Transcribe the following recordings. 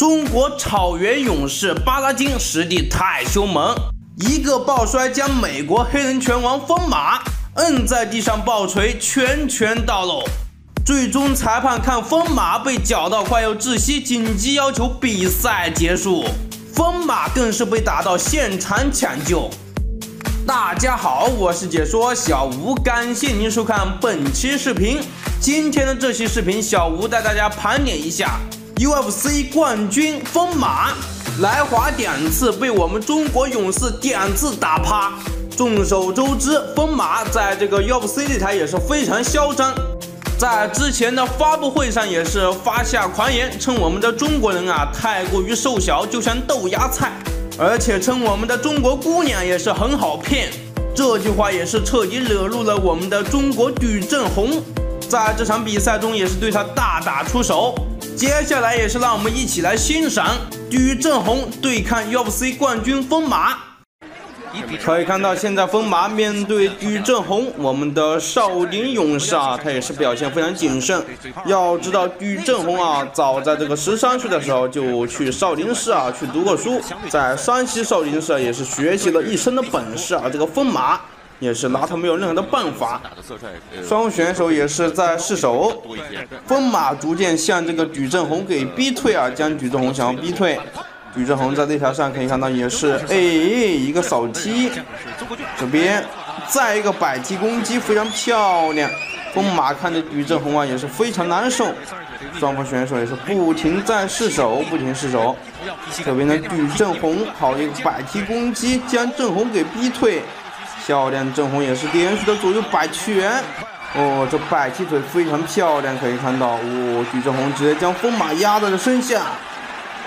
中国草原勇士巴拉金实力太凶猛，一个抱摔将美国黑人拳王疯马摁在地上暴锤，拳拳到肉。最终裁判看疯马被搅到快要窒息，紧急要求比赛结束。疯马更是被打到现场抢救。大家好，我是解说小吴，感谢您收看本期视频。今天的这期视频，小吴带大家盘点一下 UFC 冠军疯马来华两次被我们中国勇士点刺打趴。众所周知，疯马在这个 UFC 擂台也是非常嚣张。在之前的发布会上也是发下狂言，称我们的中国人啊太过于瘦小，就像豆芽菜，而且称我们的中国姑娘也是很好骗。这句话也是彻底惹怒了我们的中国吕正宏，在这场比赛中也是对他大打出手。接下来也是让我们一起来欣赏吕正宏对抗 UFC 冠军风马。可以看到，现在风马面对吕正宏，我们的少林勇士啊，他也是表现非常谨慎。要知道，吕正宏啊，早在这个十三岁的时候就去少林寺啊去读过书，在山西少林寺也是学习了一身的本事啊。这个风马也是拿他没有任何的办法。双方选手也是在试手，风马逐渐向这个吕正宏给逼退啊，将吕正宏想要逼退。吕正宏在这条上可以看到也是，哎，一个扫踢，这边再一个摆踢攻击，非常漂亮。风马看着吕正宏啊，也是非常难受。双方选手也是不停在试手，不停试手。这边的吕正宏好一个摆踢攻击，将正宏给逼退，漂亮。正红也是连续的左右摆拳，哦，这摆踢腿非常漂亮，可以看到，哦，吕正红直接将风马压在了身下。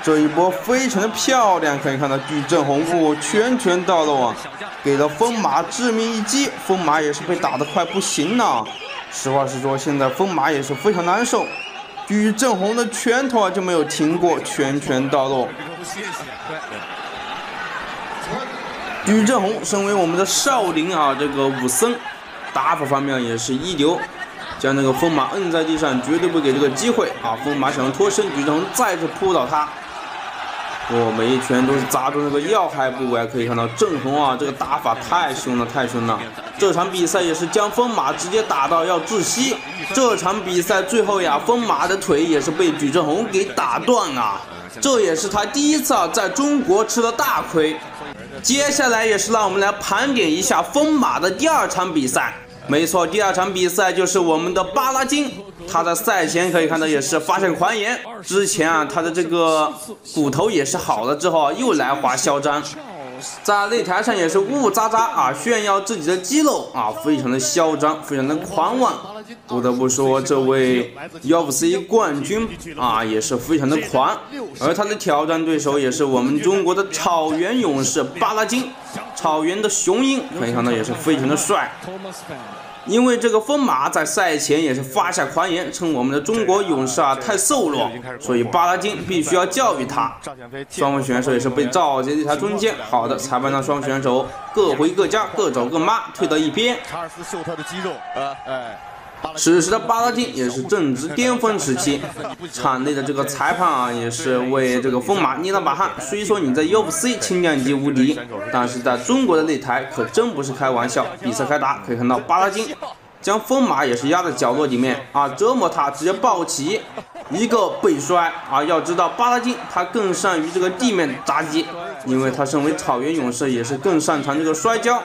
这一波非常的漂亮，可以看到吕正红哦，拳拳到肉啊，给了风马致命一击，风马也是被打得快不行了。实话实说，现在风马也是非常难受，吕正红的拳头啊就没有停过，拳拳到肉。举正宏身为我们的少林啊这个武僧，打法方面也是一流，将那个风马摁在地上，绝对不给这个机会啊！风马想要脱身，举正宏再次扑倒他。我每一拳都是砸中那个要害部位，可以看到正红啊，这个打法太凶了，太凶了。这场比赛也是将风马直接打到要窒息。这场比赛最后呀，风马的腿也是被举正宏给打断了，这也是他第一次啊在中国吃了大亏。接下来也是让我们来盘点一下风马的第二场比赛。没错，第二场比赛就是我们的巴拉金。他在赛前可以看到也是发现狂言，之前啊他的这个骨头也是好了之后又来华嚣张，在擂台上也是呜呜喳喳啊炫耀自己的肌肉啊，非常的嚣张，非常的狂妄。不得不说，这位 UFC 冠军啊也是非常的狂，而他的挑战对手也是我们中国的草原勇士巴拉金，草原的雄鹰，可以看到也是非常的帅。因为这个疯马在赛前也是发下狂言，称我们的中国勇士啊太瘦弱，所以巴拉金必须要教育他。双方选手也是被召集在他中间。好的，裁判让双方选手各回各家，各找各妈，退到一边。查尔斯秀他的肌肉，哎。此时的巴拉金也是正值巅峰时期，场内的这个裁判啊也是为这个疯马捏了把汗。虽说你在 UFC 轻量级无敌，但是在中国的擂台可真不是开玩笑。比赛开打，可以看到巴拉金将疯马也是压在角落里面啊，折磨他，直接抱起一个背摔啊。要知道巴拉金他更善于这个地面砸击，因为他身为草原勇士，也是更擅长这个摔跤。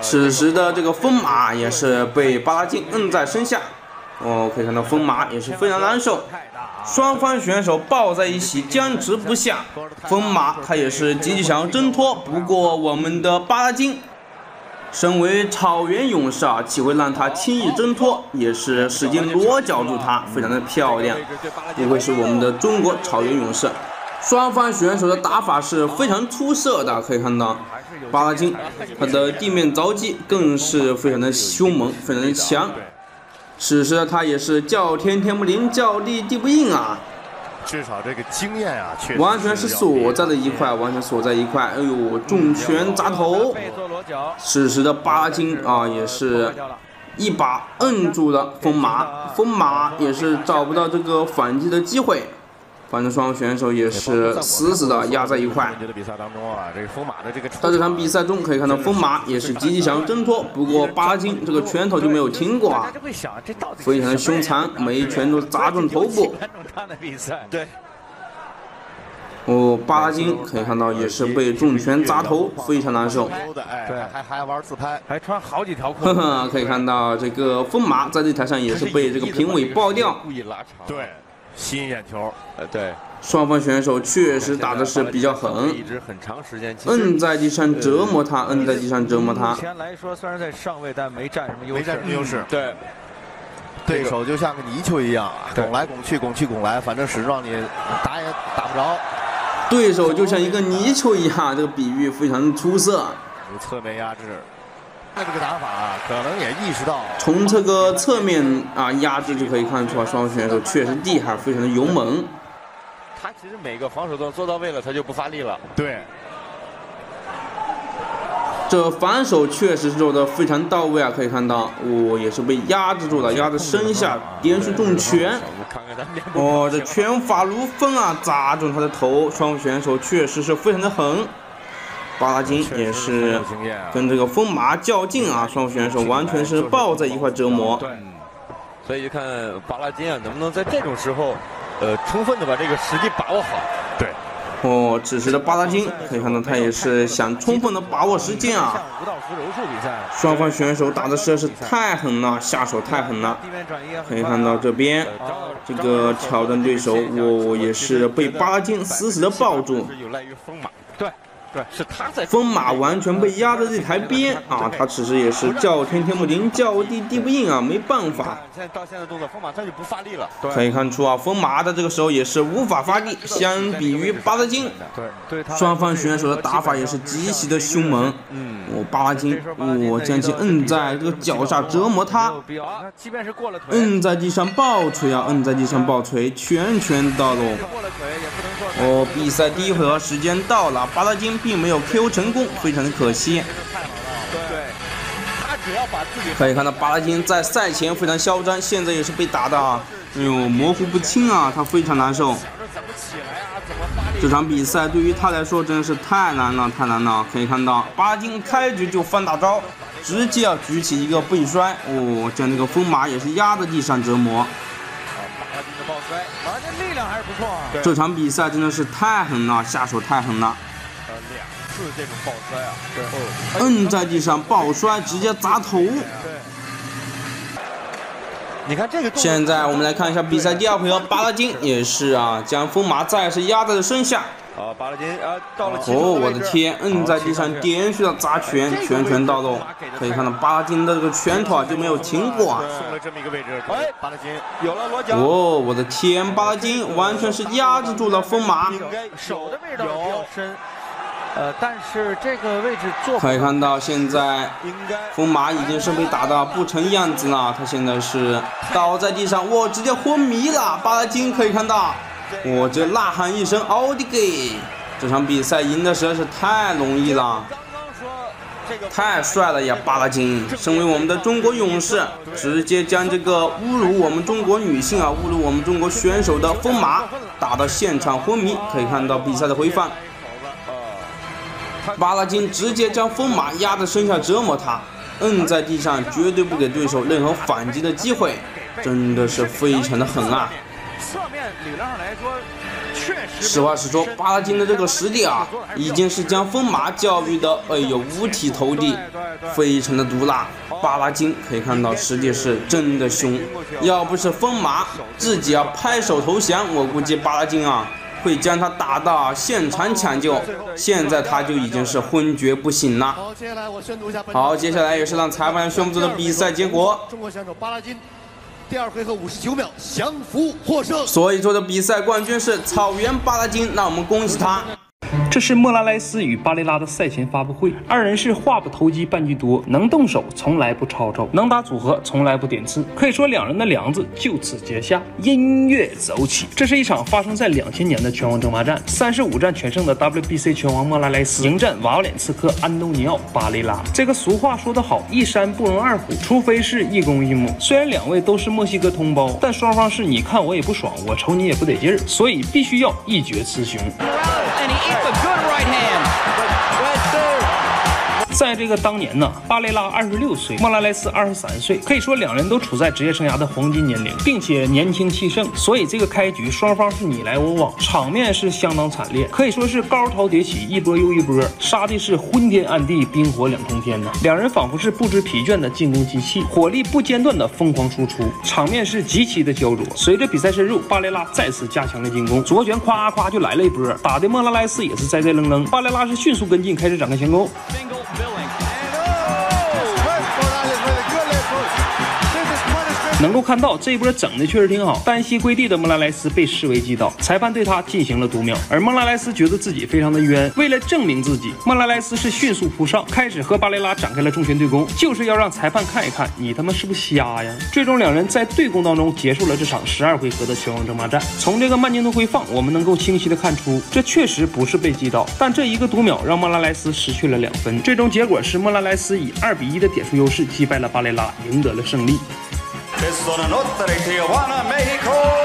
此时的这个风马也是被巴拉金摁在身下，哦，可以看到风马也是非常难受，双方选手抱在一起僵持不下，风马他也是极其想要挣脱，不过我们的巴拉金身为草原勇士啊，岂会让他轻易挣脱？也是使劲裸脚住他，非常的漂亮，不愧是我们的中国草原勇士。双方选手的打法是非常出色的，可以看到巴拉金他的地面着击更是非常的凶猛，非常的强。此时他也是叫天天不灵，叫地地不应啊。至少这个经验啊，完全是锁在了一块，完全锁在一块。哎呦，重拳砸头。此时的巴拉金啊，也是一把摁住了风马，风马也是找不到这个反击的机会。反正双方选手也是死死的压在一块。在这场比赛中可以看到，风马也是积极想要挣脱，不过巴拉金这个拳头就没有停过啊，非常的凶残，每一拳都砸中头部。对。哦，巴拉金可以看到也是被重拳砸头，非常难受。对，还还玩自拍，还穿好几条裤。呵呵，可以看到这个风马在擂台上也是被这个评委爆掉。故意拉长。对，吸引眼球。呃，对。双方选手确实打的是比较狠，一直很长时间，摁在地上折磨他，摁在地上折磨他。目前来说，虽然在上位，但没占什么优势。没占什么优势。对。对手就像个泥鳅一样啊，拱来拱去，拱去拱来，反正始终让你打也打不着。对手就像一个泥鳅一样，这个比喻非常出色。有侧面压制，他这个打法啊，可能也意识到。从这个侧面啊压制就可以看出啊，双方选手确实厉害，非常的勇猛。他其实每个防守都做到位了，他就不发力了。对。这反手确实做的非常到位啊！可以看到，哦，也是被压制住了，压在身下，连续重拳。哦，这拳法如风啊，砸中他的头。双方选手确实是非常的狠。巴拉金也是跟这个风马较劲啊，双方选手完全是抱在一块折磨。对。所以就看巴拉金啊，能不能在这种时候，呃，充分的把这个时机把握好。对。哦，此时的巴拉金可以看到，他也是想充分的把握时间啊。双方选手打的实在是太狠了，下手太狠了。可以看到这边这个挑战对手，我也是被巴拉金死死的抱住。对。对，是他在风马完全被压在这台边啊！他此时也是叫天天不灵，叫地地不应啊！没办法。现在到现在动作，风马他就不发力了。可以看出啊，风马在这个时候也是无法发力。相比于巴拉金，对对，双方选手的打法也是极其的凶猛。嗯，我巴拉金，我将其摁在这个脚下折磨他。摁在地上暴锤啊！摁在地上暴锤，拳拳到肉。哦，比赛第一回合时间到了，巴拉金。并没有 KO 成功，非常的可惜。对，他只要把自己可以看到巴拉金在赛前非常嚣张，现在也是被打的啊，哎呦模糊不清啊，他非常难受。这场比赛对于他来说真的是太难了，太难了。可以看到巴拉金开局就翻大招，直接要举起一个背摔，哦，将这个风马也是压在地上折磨。巴拉金的抱摔，巴拉金力量还是不错啊。这场比赛真的是太狠了，下手太狠了。两次这种抱摔啊，对，摁在地上抱摔，直接砸头。对，你看这个。现在我们来看一下比赛第二回合，巴拉金也是啊，将风马再次压在了身下。啊，巴拉金啊，到了。哦，我的天，摁在地上连续的砸拳，拳拳到肉。可以看到巴拉金的这个拳头啊就没有停过啊。送了这么一个位置，哎，巴拉金有了罗脚。哦，我的天，巴拉金完全是压制住了风马。手的位置比较深。呃，但是这个位置做可以看到，现在风马已经是被打的不成样子了。他现在是倒在地上，我直接昏迷了。巴拉金可以看到，我这呐喊一声奥迪给，这场比赛赢的实在是太容易了，太帅了呀！巴拉金，身为我们的中国勇士，直接将这个侮辱我们中国女性啊，侮辱我们中国选手的风马打到现场昏迷。可以看到比赛的回放。巴拉金直接将风马压在身下折磨他，摁在地上，绝对不给对手任何反击的机会，真的是非常的狠啊！理论上来说，确实。实话实说，巴拉金的这个实力啊，已经是将风马教育的，哎呦，五体投地，非常的毒辣。巴拉金可以看到实力是真的凶，要不是风马自己要拍手投降，我估计巴拉金啊。会将他打到现场抢救，现在他就已经是昏厥不醒了。好，接下来我宣读一下。好，接下来也是让裁判宣布这个比赛结果。中国选手巴拉金，第二回合五十九秒降服获胜。所以说的比赛冠军是草原巴拉金，那我们恭喜他。这是莫拉莱斯与巴雷拉的赛前发布会，二人是话不投机半句多，能动手从来不吵吵，能打组合从来不点刺，可以说两人的梁子就此结下。音乐走起，这是一场发生在两千年的拳王争霸战，三十五战全胜的 WBC 拳王莫拉莱斯迎战瓦脸刺客安东尼奥巴雷拉。这个俗话说得好，一山不容二虎，除非是一公一母。虽然两位都是墨西哥同胞，但双方是你看我也不爽，我瞅你也不得劲儿，所以必须要一决雌雄。a good right hand. 在这个当年呢，巴雷拉二十六岁，莫拉莱斯二十三岁，可以说两人都处在职业生涯的黄金年龄，并且年轻气盛，所以这个开局双方是你来我往，场面是相当惨烈，可以说是高潮迭起，一波又一波，杀的是昏天暗地，冰火两重天呐。两人仿佛是不知疲倦的进攻机器，火力不间断的疯狂输出，场面是极其的焦灼。随着比赛深入，巴雷拉再次加强了进攻，左拳夸夸就来了一波，打的莫拉莱斯也是栽栽愣愣，巴雷拉是迅速跟进，开始展开前攻。能够看到这一波整的确实挺好，单膝跪地的莫拉莱斯被视为击倒，裁判对他进行了读秒，而莫拉莱斯觉得自己非常的冤，为了证明自己，莫拉莱斯是迅速扑上，开始和巴雷拉展开了重拳对攻，就是要让裁判看一看你他妈是不是瞎呀！最终两人在对攻当中结束了这场十二回合的拳王争霸战。从这个慢镜头回放，我们能够清晰的看出，这确实不是被击倒，但这一个读秒让莫拉莱斯失去了两分。最终结果是莫拉莱斯以二比一的点数优势击败了巴雷拉，赢得了胜利。Practice on a north Tijuana, Mexico.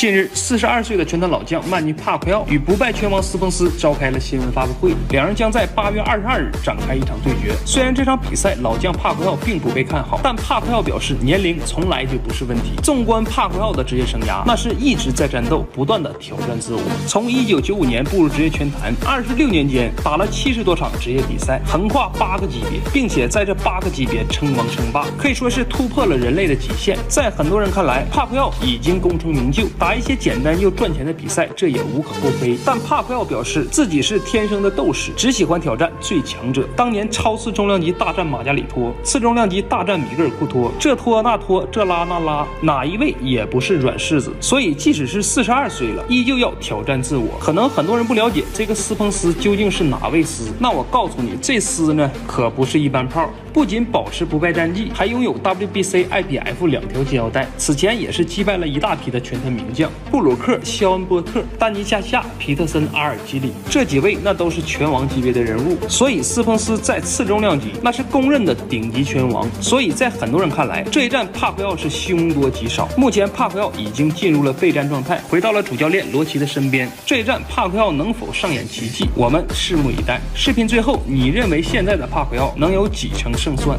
近日，四十二岁的拳坛老将曼尼帕奎奥与不败拳王斯彭斯召开了新闻发布会，两人将在八月二十二日展开一场对决。虽然这场比赛老将帕奎奥并不被看好，但帕奎奥表示年龄从来就不是问题。纵观帕奎奥的职业生涯，那是一直在战斗，不断的挑战自我。从一九九五年步入职业拳坛，二十六年间打了七十多场职业比赛，横跨八个级别，并且在这八个级别称王称霸，可以说是突破了人类的极限。在很多人看来，帕奎奥已经功成名就，打。打一些简单又赚钱的比赛，这也无可厚非。但帕奎奥表示自己是天生的斗士，只喜欢挑战最强者。当年超次重量级大战马加里托，次重量级大战米格尔库托，这拖那拖，这拉那拉，哪一位也不是软柿子。所以即使是四十二岁了，依旧要挑战自我。可能很多人不了解这个斯彭斯究竟是哪位斯，那我告诉你，这斯呢可不是一般炮。不仅保持不败战绩，还拥有 WBC、IBF 两条金腰带。此前也是击败了一大批的拳坛名将，布鲁克、肖恩波特、丹尼夏夏、皮特森、阿尔基里这几位，那都是拳王级别的人物。所以斯彭斯在次重量级那是公认的顶级拳王。所以在很多人看来，这一战帕奎奥是凶多吉少。目前帕奎奥已经进入了备战状态，回到了主教练罗奇的身边。这一战帕奎奥能否上演奇迹，我们拭目以待。视频最后，你认为现在的帕奎奥能有几成？胜算。